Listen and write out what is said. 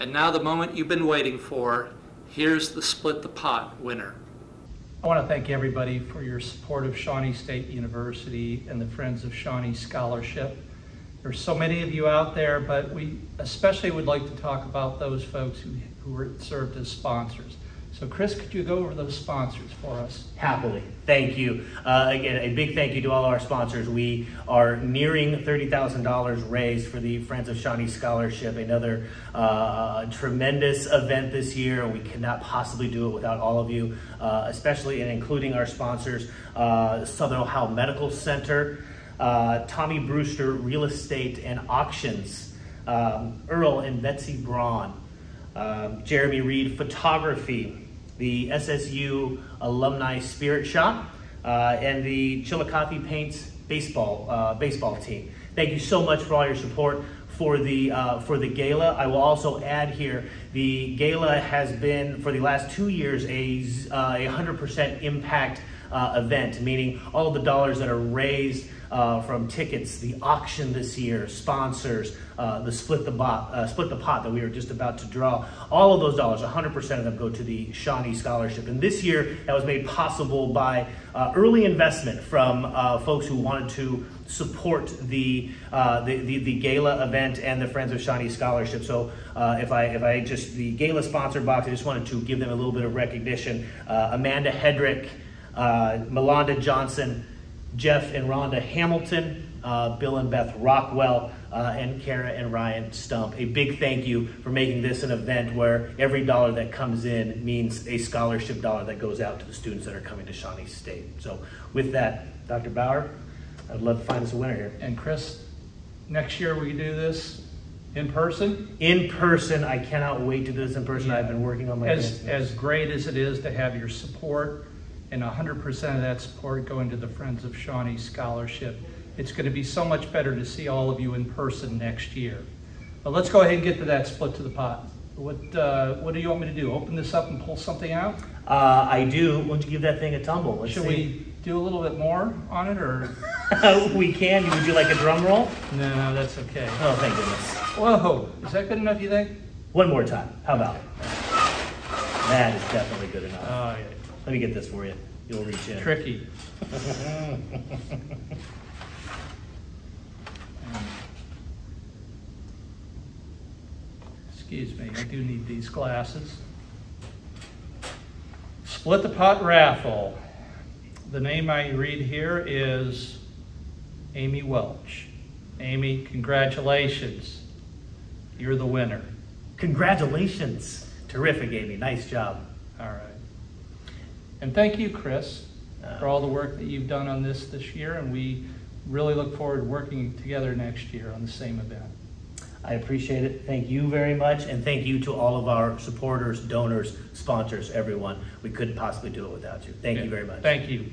And now the moment you've been waiting for. Here's the Split the Pot winner. I want to thank everybody for your support of Shawnee State University and the Friends of Shawnee Scholarship. There's so many of you out there, but we especially would like to talk about those folks who, who served as sponsors. So Chris, could you go over those sponsors for us? Happily. Thank you. Uh, again, a big thank you to all our sponsors. We are nearing $30,000 raised for the Friends of Shawnee Scholarship, another uh, tremendous event this year. We cannot possibly do it without all of you, uh, especially and including our sponsors, uh, Southern Ohio Medical Center, uh, Tommy Brewster Real Estate and Auctions, um, Earl and Betsy Braun, um, Jeremy Reed Photography, the SSU Alumni Spirit Shop, uh, and the Chillicothe Paints baseball uh, baseball team. Thank you so much for all your support for the uh, for the gala. I will also add here the gala has been for the last two years a uh, hundred percent impact uh, event, meaning all the dollars that are raised uh, from tickets, the auction this year, sponsors, uh, the split the bot, uh, split the pot that we were just about to draw. All of those dollars, 100% of them go to the Shawnee Scholarship. And this year, that was made possible by uh, early investment from uh, folks who wanted to support the, the, the, the gala event and the Friends of Shawnee Scholarship. So if I if I just the gala sponsor box, I just wanted to give them a little bit of recognition. Amanda Hedrick, Melanda Johnson. Jeff and Rhonda Hamilton, uh, Bill and Beth Rockwell, uh, and Kara and Ryan Stump. A big thank you for making this an event where every dollar that comes in means a scholarship dollar that goes out to the students that are coming to Shawnee State. So with that, Dr. Bauer, I'd love to find us a winner here. And Chris, next year we do this in person? In person. I cannot wait to do this in person. Yeah. I've been working on my as, as great as it is to have your support and 100% of that support going to the Friends of Shawnee Scholarship. It's going to be so much better to see all of you in person next year. But let's go ahead and get to that split to the pot. What, uh, what do you want me to do? Open this up and pull something out? Uh, I do. Why don't you give that thing a tumble? Let's Should see. we do a little bit more on it, or? we can. Would you like a drum roll? No, no, that's okay. Oh, thank goodness. Whoa, is that good enough, you think? One more time. How about it? That is definitely good enough. Oh, yeah. Let me get this for you. You'll reach in. Tricky. Excuse me, I do need these glasses. Split the pot raffle. The name I read here is Amy Welch. Amy, congratulations. You're the winner. Congratulations. Terrific, Amy. Nice job. All right. And thank you, Chris, uh, for all the work that you've done on this this year, and we really look forward to working together next year on the same event. I appreciate it. Thank you very much, and thank you to all of our supporters, donors, sponsors, everyone. We couldn't possibly do it without you. Thank yeah. you very much. Thank you.